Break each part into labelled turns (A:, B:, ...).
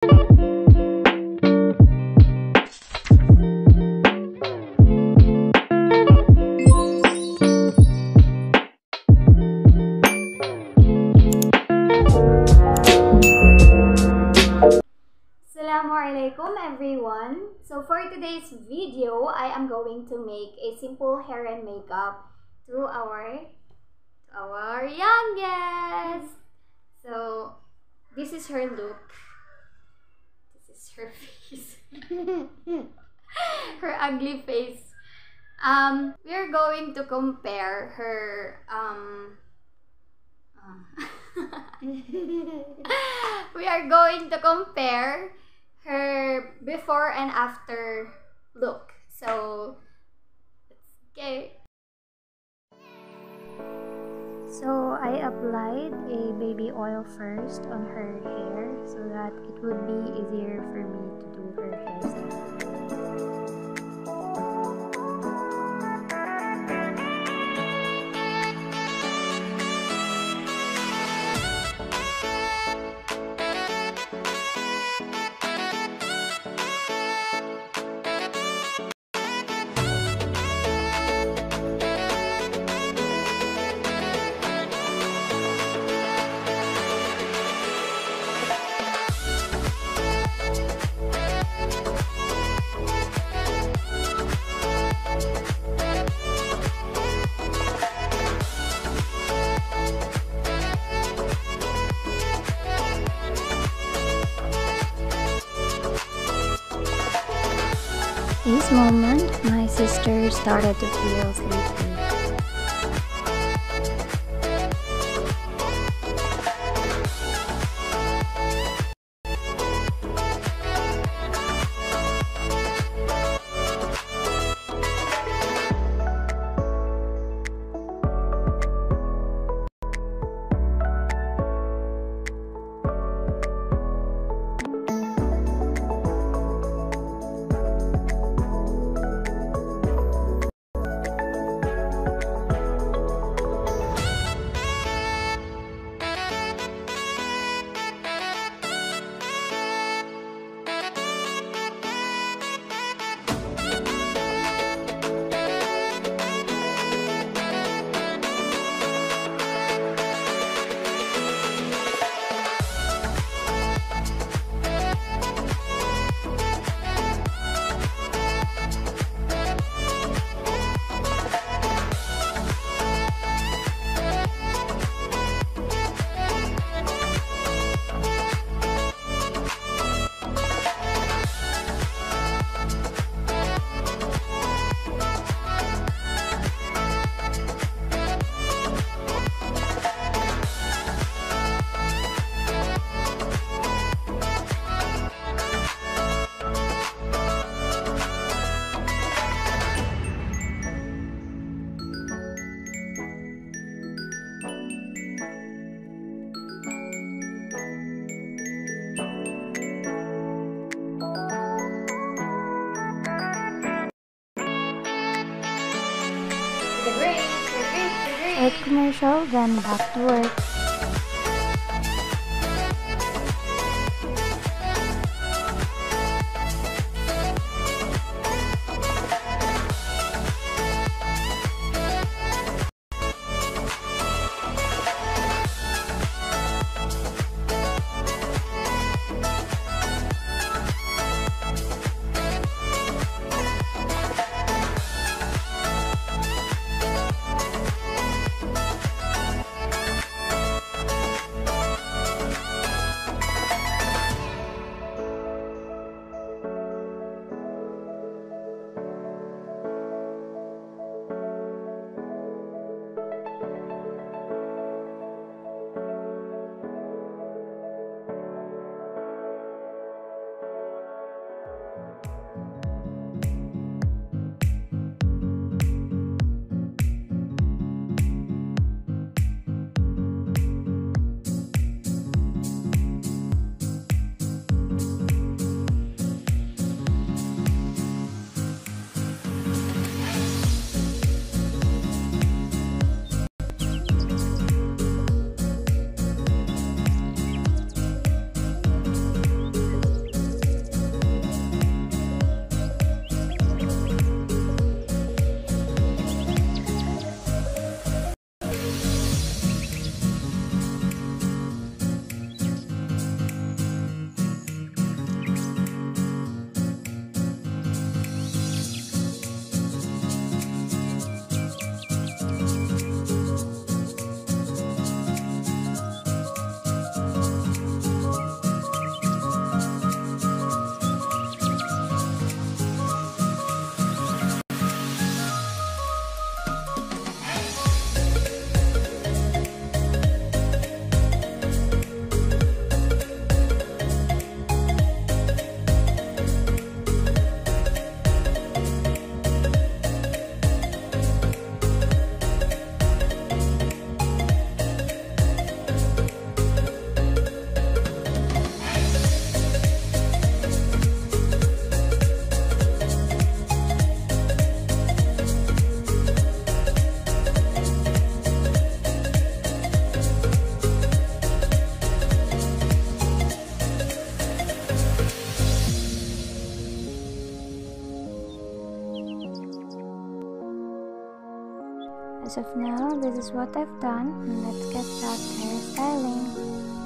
A: Assalamualaikum everyone. So for today's video, I am going to make a simple hair and makeup to our our youngest. So this is her look. Her face. her ugly face. Um, we are going to compare her um uh, we are going to compare her before and after look. So, okay.
B: So I applied a baby oil first on her hair so that it would be easier for me to do her hairstyle. Moment, my sister started to feel sleepy. Then back to work. As of now, this is what I've done. Let's get back to hairstyling.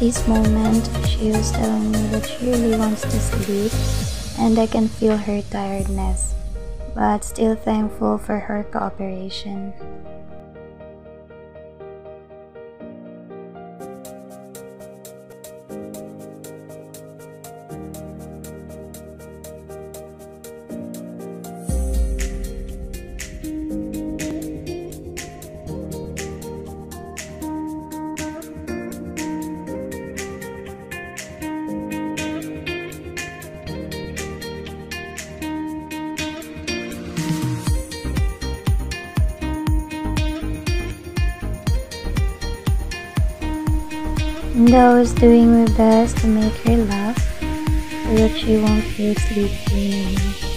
B: This moment, she was telling me that she really wants to sleep and I can feel her tiredness, but still thankful for her cooperation. And I was doing my best to make her laugh so that she won't feel sleepy anymore.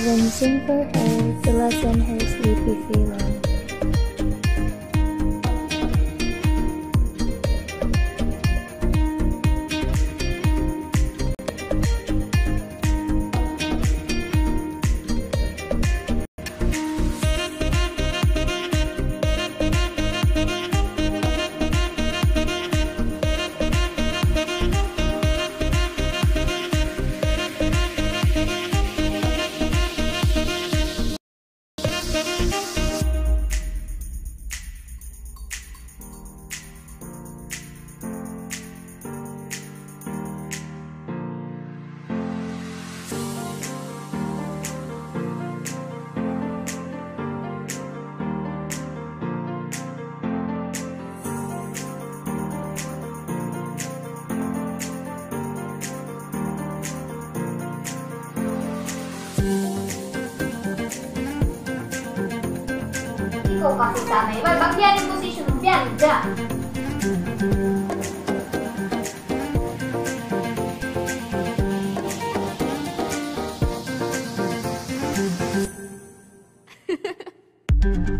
B: Even sing for her to lessen her sleepy feeling.
A: kasi sa may iba. Bakit yan yung position ng.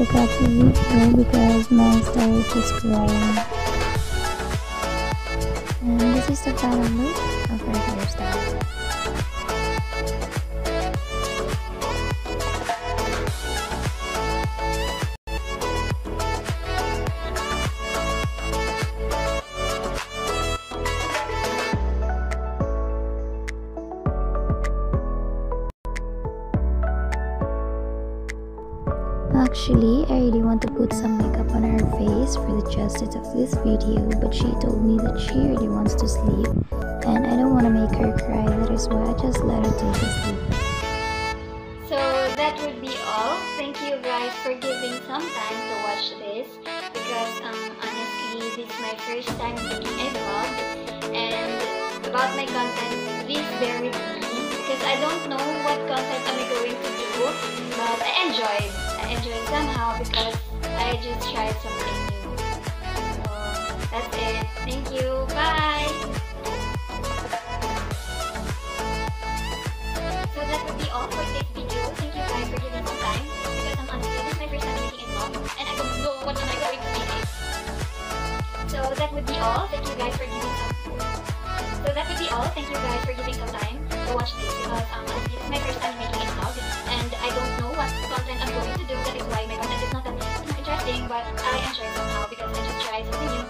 B: the because my started is crying. And this is the final look of her hairstyle.
A: That would be all. Thank you guys for giving some time to watch this because um, honestly this is my first time making a vlog and about my content please bear with me because I don't know what content I'm going to do but I enjoyed. I enjoyed somehow because I just tried something new. So that's it. Thank you. Bye! That would be all. Thank you guys for giving some So that would be all. Thank you guys for giving some time to watch this because um this is my first time making a vlog and I don't know what content I'm going to do. That is why my content is not that interesting but I enjoy it somehow because I just tried something new.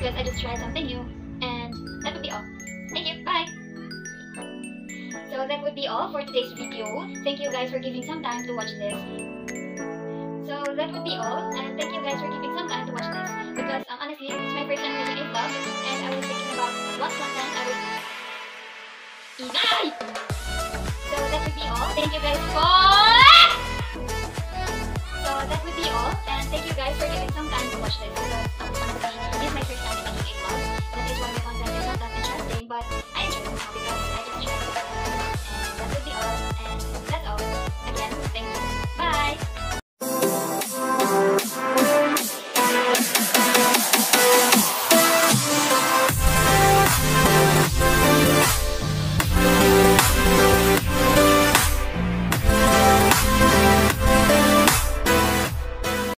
A: Because I just tried something new and that would be all. Thank you. Bye. So that would be all for today's video. Thank you guys for giving some time to watch this. So that would be all, and thank you guys for giving some time because um, honestly, it's my first time using a vlog, and I was thinking about what content I would Inai! So that would be all. Thank you guys for... So that would be all, and thank you guys for giving some time to watch this because um, honestly, this is my first time making a vlog. That is why my content is not that interesting, but I enjoy it because I just try it, And that would be all, and that's all. Again, thank you. Bye!